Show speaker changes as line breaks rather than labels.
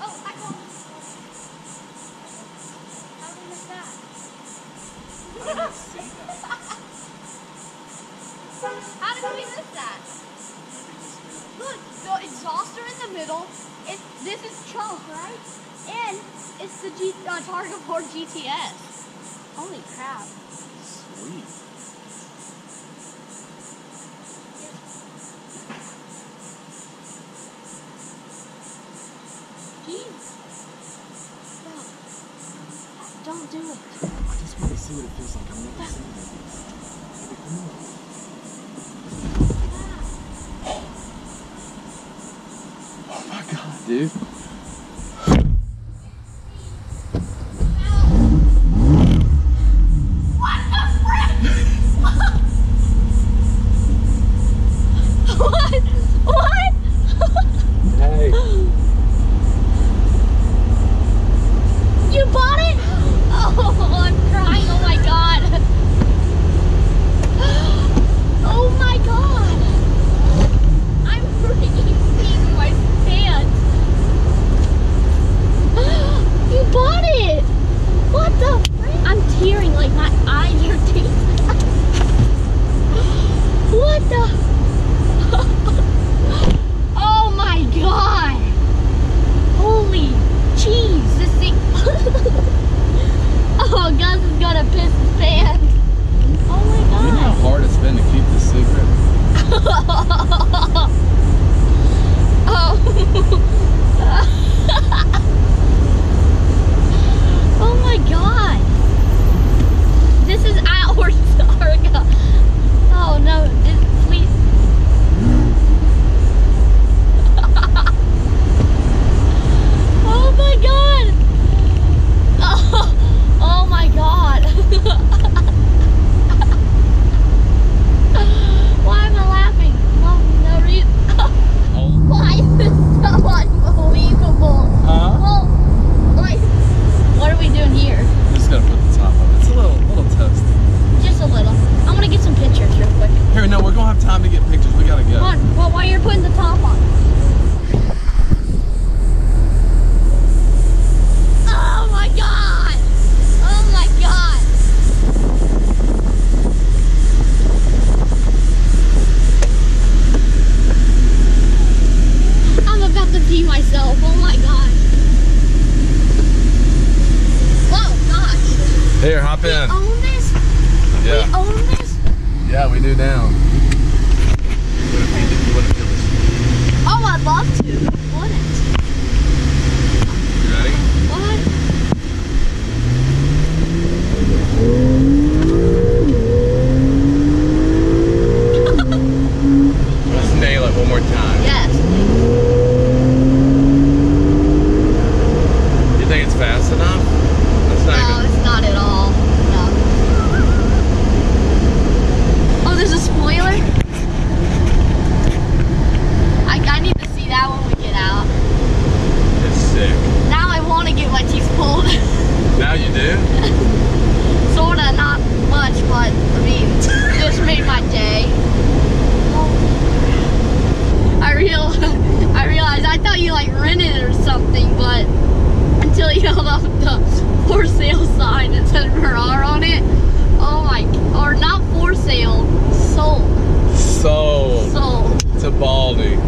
Oh, I won. How did we miss that?
Look,
the exhauster in the middle, it's, this is Trump, right? And it's the uh, Targa uh, GTS. Holy crap.
Sweet.
do? I
just want to see what it feels like. I'm never seen it. Oh my god, dude. Here, hop we in.
Own this?
Yeah. We
own this?
Yeah, we do now. you do?
Sorta, not much, but I mean, just made my day. I real, I realized I thought you like rented it or something, but until you held up the for sale sign that said Mirar on it, oh my, or not for sale, sold.
Sold.
Sold.
To Baldy.